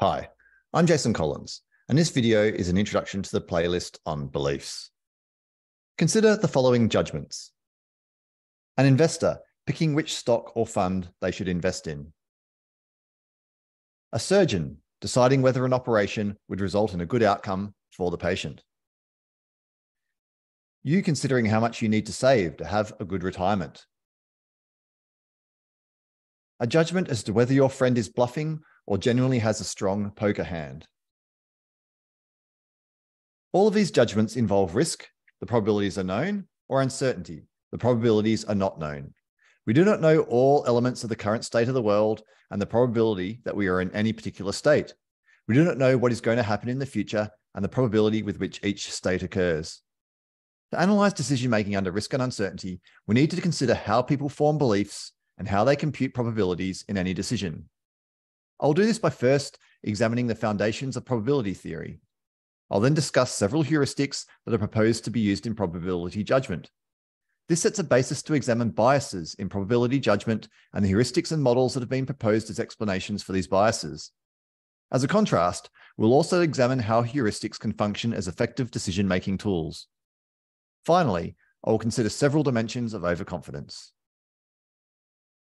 Hi, I'm Jason Collins, and this video is an introduction to the playlist on beliefs. Consider the following judgments. An investor picking which stock or fund they should invest in. A surgeon deciding whether an operation would result in a good outcome for the patient. You considering how much you need to save to have a good retirement. A judgment as to whether your friend is bluffing or genuinely has a strong poker hand. All of these judgments involve risk, the probabilities are known, or uncertainty, the probabilities are not known. We do not know all elements of the current state of the world and the probability that we are in any particular state. We do not know what is going to happen in the future and the probability with which each state occurs. To analyze decision making under risk and uncertainty, we need to consider how people form beliefs and how they compute probabilities in any decision. I'll do this by first examining the foundations of probability theory. I'll then discuss several heuristics that are proposed to be used in probability judgment. This sets a basis to examine biases in probability judgment and the heuristics and models that have been proposed as explanations for these biases. As a contrast, we'll also examine how heuristics can function as effective decision making tools. Finally, I will consider several dimensions of overconfidence.